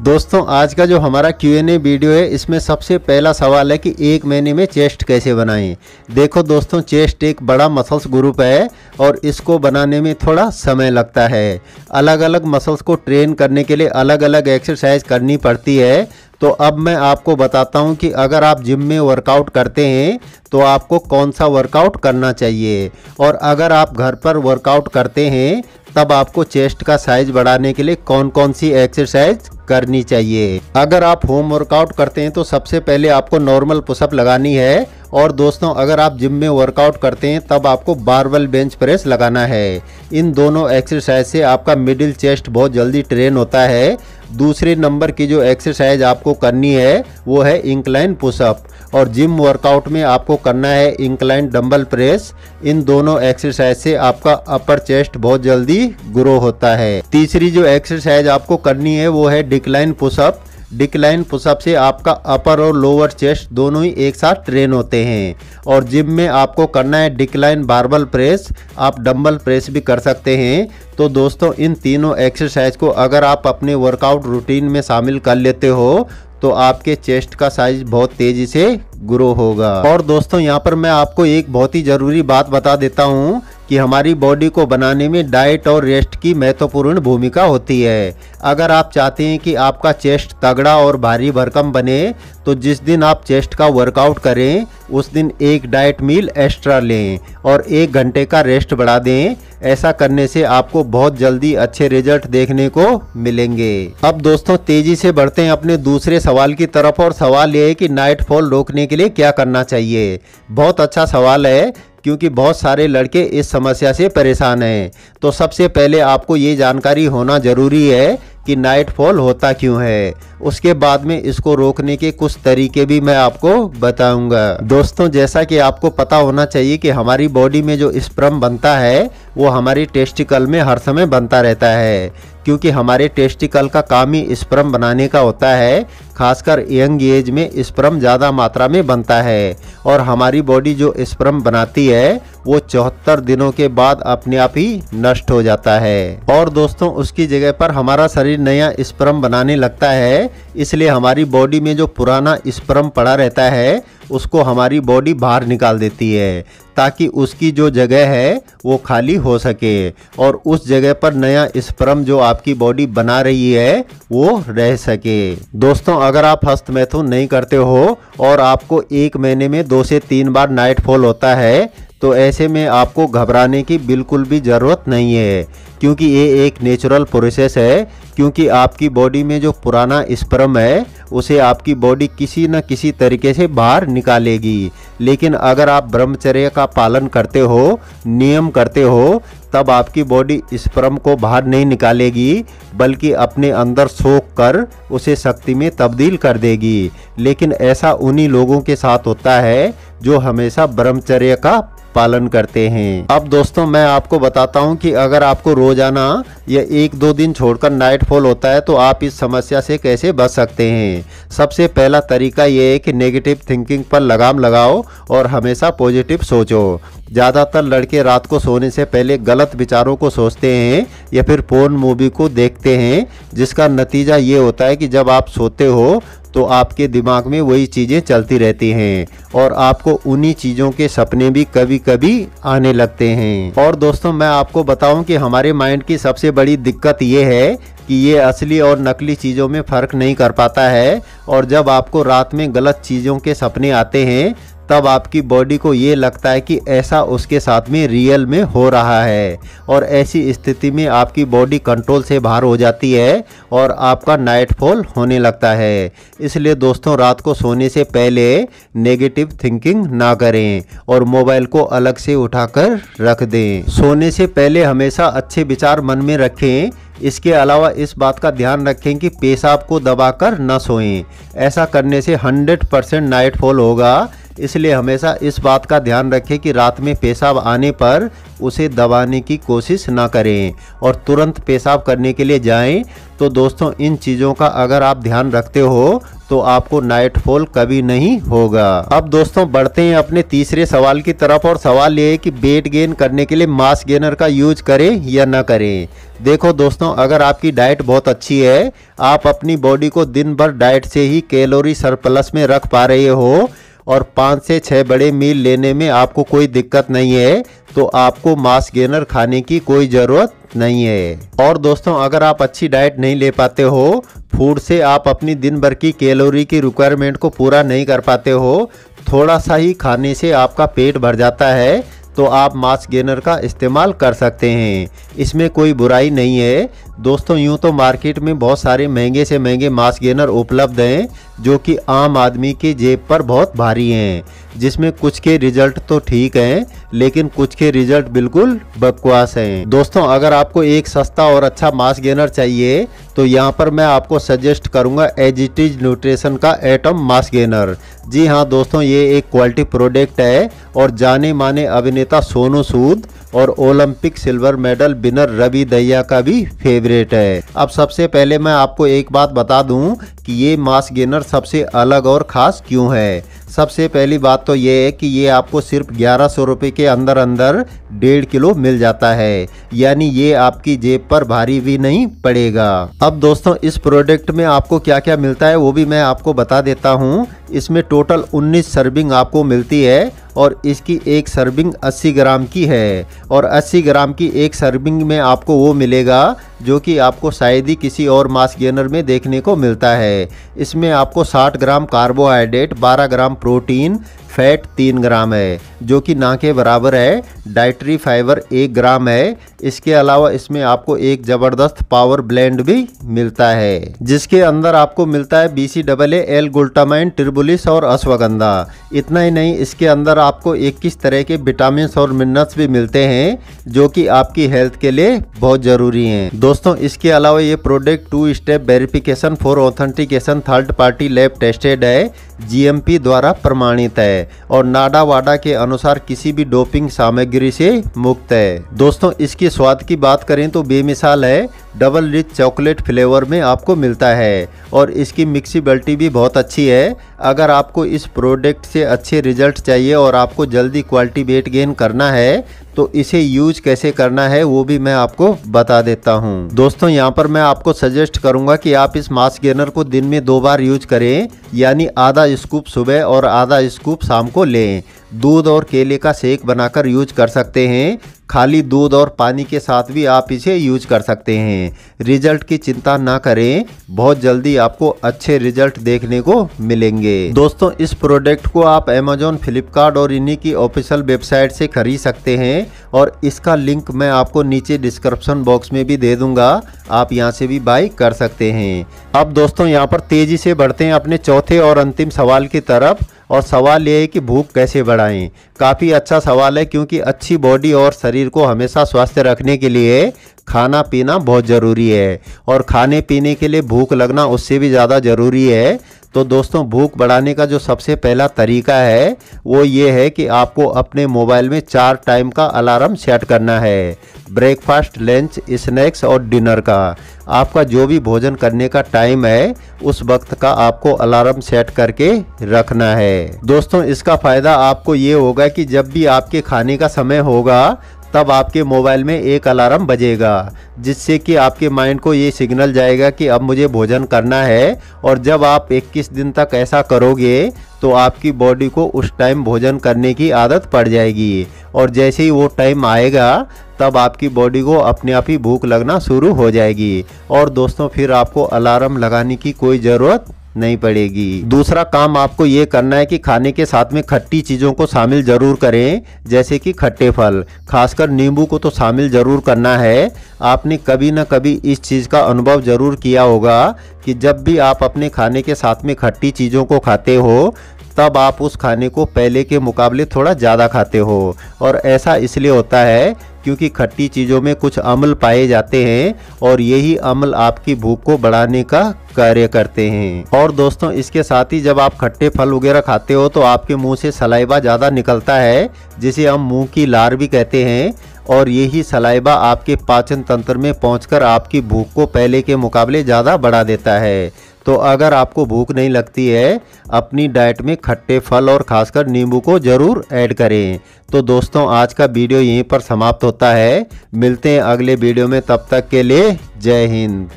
दोस्तों, आज का जो हमारा क्यू एन ए वीडियो है, इसमें सबसे पहला सवाल है कि एक महीने में चेस्ट कैसे बनाएँ? देखो दोस्तों, चेस्ट एक बड़ा मसल्स ग्रुप है और इसको बनाने में थोड़ा समय लगता है। अलग अलग मसल्स को ट्रेन करने के लिए अलग अलग एक्सरसाइज करनी पड़ती है। तो अब मैं आपको बताता हूँ कि अगर आप जिम में वर्कआउट करते हैं तो आपको कौन सा वर्कआउट करना चाहिए? और अगर आप घर पर वर्कआउट करते हैं तब आपको चेस्ट का साइज़ बढ़ाने के लिए कौन कौन सी एक्सरसाइज करनी चाहिए? अगर आप होम वर्कआउट करते हैं तो सबसे पहले आपको नॉर्मल पुशअप लगानी है। और दोस्तों, अगर आप जिम में वर्कआउट करते हैं, तब आपको बारबल बेंच प्रेस लगाना है। इन दोनों एक्सरसाइज से आपका मिडिल चेस्ट बहुत जल्दी ट्रेन होता है। दूसरे नंबर की जो एक्सरसाइज आपको करनी है, वो है इंक्लाइन पुशअप और जिम वर्कआउट में आपको करना है इंक्लाइन डंबल प्रेस इन दोनों एक्सरसाइज से आपका अपर चेस्ट बहुत जल्दी ग्रो होता है। तीसरी जो एक्सरसाइज आपको करनी है, वो है डिक्लाइन पुशअप डिक्लाइन पुशअप से आपका अपर और लोअर चेस्ट दोनों ही एक साथ ट्रेन होते हैं। और जिम में आपको करना है डिक्लाइन बारबल प्रेस, आप डंबल प्रेस भी कर सकते हैं। तो दोस्तों, इन तीनों एक्सरसाइज को अगर आप अपने वर्कआउट रूटीन में शामिल कर लेते हो तो आपके चेस्ट का साइज़ बहुत तेज़ी से ग्रो होगा। और दोस्तों, यहाँ पर मैं आपको एक बहुत ही ज़रूरी बात बता देता हूँ कि हमारी बॉडी को बनाने में डाइट और रेस्ट की महत्वपूर्ण भूमिका होती है। अगर आप चाहते हैं कि आपका चेस्ट तगड़ा और भारी भरकम बने तो जिस दिन आप चेस्ट का वर्कआउट करें, उस दिन एक डाइट मील एक्स्ट्रा लें और एक घंटे का रेस्ट बढ़ा दें। ऐसा करने से आपको बहुत जल्दी अच्छे रिज़ल्ट देखने को मिलेंगे। अब दोस्तों, तेज़ी से बढ़ते हैं अपने दूसरे सवाल की तरफ़ और सवाल ये है कि नाइट फॉल रोकने के लिए क्या करना चाहिए। बहुत अच्छा सवाल है। क्योंकि बहुत सारे लड़के इस समस्या से परेशान हैं। तो सबसे पहले आपको ये जानकारी होना ज़रूरी है कि नाइट फॉल होता क्यों है। उसके बाद में इसको रोकने के कुछ तरीके भी मैं आपको बताऊँगा। दोस्तों, जैसा कि आपको पता होना चाहिए कि हमारी बॉडी में जो स्प्रम बनता है, वो हमारी टेस्टिकल में हर समय बनता रहता है। क्योंकि हमारे टेस्टिकल का काम ही स्प्रम बनाने का होता है। खासकर यंग एज में स्प्रम ज़्यादा मात्रा में बनता है। और हमारी बॉडी जो स्प्रम बनाती है, वो चौहत्तर दिनों के बाद अपने आप ही नष्ट हो जाता है। और दोस्तों, उसकी जगह पर हमारा शरीर नया स्प्रम बनाने लगता है, इसलिए हमारी बॉडी में जो पुराना स्प्रम पड़ा रहता है, उसको हमारी बॉडी बाहर निकाल देती है, ताकि उसकी जो जगह है, वो खाली हो सके। और उस जगह पर नया स्प्रम जो आपकी बॉडी बना रही है, वो रह सके। दोस्तों अगर आप हस्त मैथुन नहीं करते हो और आपको एक महीने में दो से तीन बार नाइट फॉल होता है तो ऐसे में आपको घबराने की बिल्कुल भी ज़रूरत नहीं है, क्योंकि ये एक नेचुरल प्रोसेस है, क्योंकि आपकी बॉडी में जो पुराना स्पर्म है, उसे आपकी बॉडी किसी न किसी तरीके से बाहर निकालेगी। लेकिन अगर आप ब्रह्मचर्य का पालन करते हो, नियम करते हो तब आपकी बॉडी स्पर्म को बाहर नहीं निकालेगी, बल्कि अपने अंदर सोख कर उसे शक्ति में तब्दील कर देगी। लेकिन ऐसा उन्हीं लोगों के साथ होता है जो हमेशा ब्रह्मचर्य का पालन करते हैं। अब दोस्तों, मैं आपको बताता हूँ कि अगर आपको रोज़ाना या एक दो दिन छोड़कर नाइट फॉल होता है तो आप इस समस्या से कैसे बच सकते हैं? सबसे पहला तरीका ये है कि नेगेटिव थिंकिंग पर लगाम लगाओ और हमेशा पॉजिटिव सोचो। ज़्यादातर लड़के रात को सोने से पहले गलत विचारों को सोचते हैं या फिर पोर्न मूवी को देखते हैं, जिसका नतीजा ये होता है कि जब आप सोते हो तो आपके दिमाग में वही चीज़ें चलती रहती हैं और आपको उन्हीं चीज़ों के सपने भी कभी कभी आने लगते हैं। और दोस्तों, मैं आपको बताऊँ कि हमारे माइंड की सबसे बड़ी दिक्कत ये है कि ये असली और नकली चीज़ों में फ़र्क नहीं कर पाता है और जब आपको रात में गलत चीज़ों के सपने आते हैं तब आपकी बॉडी को ये लगता है कि ऐसा उसके साथ में रियल में हो रहा है और ऐसी स्थिति में आपकी बॉडी कंट्रोल से बाहर हो जाती है और आपका नाइट फॉल होने लगता है। इसलिए दोस्तों, रात को सोने से पहले नेगेटिव थिंकिंग ना करें और मोबाइल को अलग से उठाकर रख दें। सोने से पहले हमेशा अच्छे विचार मन में रखें। इसके अलावा इस बात का ध्यान रखें कि पेशाब को दबाकर न सोएँ। ऐसा करने से 100 परसेंट नाइट फॉल होगा। इसलिए हमेशा इस बात का ध्यान रखें कि रात में पेशाब आने पर उसे दबाने की कोशिश ना करें और तुरंत पेशाब करने के लिए जाएँ। तो दोस्तों, इन चीज़ों का अगर आप ध्यान रखते हो तो आपको नाइट फॉल कभी नहीं होगा। अब दोस्तों, बढ़ते हैं अपने तीसरे सवाल की तरफ़ और सवाल ये है कि वेट गेन करने के लिए मास गेनर का यूज़ करें या ना करें। देखो दोस्तों, अगर आपकी डाइट बहुत अच्छी है, आप अपनी बॉडी को दिन भर डाइट से ही कैलोरी सरप्लस में रख पा रहे हो और पाँच से छः बड़े मील लेने में आपको कोई दिक्कत नहीं है तो आपको मास गेनर खाने की कोई ज़रूरत नहीं है। और दोस्तों, अगर आप अच्छी डाइट नहीं ले पाते हो, फ़ूड से आप अपनी दिन भर की कैलोरी की रिक्वायरमेंट को पूरा नहीं कर पाते हो, थोड़ा सा ही खाने से आपका पेट भर जाता है तो आप मास गेनर का इस्तेमाल कर सकते हैं। इसमें कोई बुराई नहीं है दोस्तों, यूँ तो मार्केट में बहुत सारे महँगे से महँगे मास गेनर उपलब्ध हैं, जो कि आम आदमी की जेब पर बहुत भारी हैं। जिसमें कुछ के रिज़ल्ट तो ठीक हैं, लेकिन कुछ के रिज़ल्ट बिल्कुल बकवास हैं। दोस्तों, अगर आपको एक सस्ता और अच्छा मास गेनर चाहिए तो यहाँ पर मैं आपको सजेस्ट करूँगा एजिटिज न्यूट्रिशन का एटम मास गेनर। जी हाँ दोस्तों, ये एक क्वालिटी प्रोडक्ट है, और जाने माने अभिनेता सोनू सूद और Olympic silver medal winner Ravi Dahiya का भी फेवरेट है। अब सबसे पहले मैं आपको एक बात बता दूँ कि ये मास गेनर सबसे अलग और ख़ास क्यों है? सबसे पहली बात तो ये है कि ये आपको सिर्फ़ ग्यारह सौ रुपये के अंदर अंदर डेढ़ किलो मिल जाता है। यानी ये आपकी जेब पर भारी भी नहीं पड़ेगा। अब दोस्तों, इस प्रोडक्ट में आपको क्या क्या मिलता है वो भी मैं आपको बता देता हूँ। इसमें टोटल 19 सर्विंग आपको मिलती है और इसकी एक सर्विंग 80 ग्राम की है। और 80 ग्राम की एक सर्विंग में आपको वो मिलेगा जो कि आपको शायद ही किसी और मास गेनर में देखने को मिलता है। इसमें आपको 60 gram carbohydrate 12 gram protein fat तीन ग्राम है। जो कि ना के बराबर है। डाइट्री फाइबर एक ग्राम है। इसके अलावा इसमें आपको एक ज़बरदस्त पावर ब्लेंड भी मिलता है, जिसके अंदर आपको मिलता है B C double L glutamine, tribulus और अश्वगंधा। इतना ही नहीं, इसके अंदर आपको 21 तरह के विटामिन और मिनरल्स भी मिलते हैं, जो कि आपकी हेल्थ के लिए बहुत ज़रूरी हैं। दोस्तों, इसके अलावा ये product two step verification for authentication third party lab tested है। जीएमपी द्वारा प्रमाणित है और नाडा वाडा के अनुसार किसी भी डोपिंग सामग्री से मुक्त है। दोस्तों, इसके स्वाद की बात करें तो बेमिसाल है। डबल रिच चॉकलेट फ्लेवर में आपको मिलता है और इसकी मिक्सीबिलिटी भी बहुत अच्छी है। अगर आपको इस प्रोडक्ट से अच्छे रिज़ल्ट चाहिए और आपको जल्दी क्वालिटी वेट गेन करना है तो इसे यूज़ कैसे करना है वो भी मैं आपको बता देता हूँ। दोस्तों, यहाँ पर मैं आपको सजेस्ट करूँगा कि आप इस मास गेनर को दिन में दो बार यूज़ करें, यानी आधा स्कूप सुबह और आधा स्कूप शाम को लें। दूध और केले का शेक बनाकर यूज़ कर सकते हैं। खाली दूध और पानी के साथ भी आप इसे यूज़ कर सकते हैं। रिज़ल्ट की चिंता ना करें। बहुत जल्दी आपको अच्छे रिज़ल्ट देखने को मिलेंगे। दोस्तों, इस प्रोडक्ट को आप अमेजोन फ्लिपकार्ट और इन्हीं की ऑफिशियल वेबसाइट से खरीद सकते हैं और इसका लिंक मैं आपको नीचे डिस्क्रिप्शन बॉक्स में भी दे दूँगा। आप यहाँ से भी बाई कर सकते हैं। अब दोस्तों, यहाँ पर तेज़ी से बढ़ते हैं अपने चौथे और अंतिम सवाल की तरफ़। और सवाल ये है कि भूख कैसे बढ़ाएँ? काफ़ी अच्छा सवाल है, क्योंकि अच्छी बॉडी और शरीर को हमेशा स्वस्थ रखने के लिए खाना पीना बहुत ज़रूरी है। और खाने पीने के लिए भूख लगना उससे भी ज़्यादा ज़रूरी है। तो दोस्तों, भूख बढ़ाने का जो सबसे पहला तरीका है, वो ये है कि आपको अपने मोबाइल में चार टाइम का अलार्म सेट करना है। ब्रेकफास्ट, लंच, स्नैक्स और डिनर का। आपका जो भी भोजन करने का टाइम है, उस वक्त का आपको अलार्म सेट करके रखना है। दोस्तों, इसका फ़ायदा आपको ये होगा कि जब भी आपके खाने का समय होगा तब आपके मोबाइल में एक अलार्म बजेगा, जिससे कि आपके माइंड को ये सिग्नल जाएगा कि अब मुझे भोजन करना है और जब आप 21 दिन तक ऐसा करोगे तो आपकी बॉडी को उस टाइम भोजन करने की आदत पड़ जाएगी। और जैसे ही वो टाइम आएगा, तब आपकी बॉडी को अपने आप ही भूख लगना शुरू हो जाएगी। और दोस्तों, फिर आपको अलार्म लगाने की कोई ज़रूरत नहीं पड़ेगी। दूसरा काम आपको ये करना है कि खाने के साथ में खट्टी चीज़ों को शामिल ज़रूर करें, जैसे कि खट्टे फल। खासकर नींबू को तो शामिल ज़रूर करना है। आपने कभी ना कभी इस चीज़ का अनुभव ज़रूर किया होगा कि जब भी आप अपने खाने के साथ में खट्टी चीज़ों को खाते हो, तब आप उस खाने को पहले के मुकाबले थोड़ा ज़्यादा खाते हो। और ऐसा इसलिए होता है क्योंकि खट्टी चीज़ों में कुछ अम्ल पाए जाते हैं और यही अम्ल आपकी भूख को बढ़ाने का कार्य करते हैं। और दोस्तों, इसके साथ ही जब आप खट्टे फल वगैरह खाते हो तो आपके मुँह से सलाइवा ज़्यादा निकलता है, जिसे हम मुँह की लार भी कहते हैं। और यही सलाइबा आपके पाचन तंत्र में पहुंचकर आपकी भूख को पहले के मुकाबले ज़्यादा बढ़ा देता है। तो अगर आपको भूख नहीं लगती है, अपनी डाइट में खट्टे फल और खासकर नींबू को ज़रूर ऐड करें। तो दोस्तों, आज का वीडियो यहीं पर समाप्त होता है। मिलते हैं अगले वीडियो में, तब तक के लिए जय हिंद।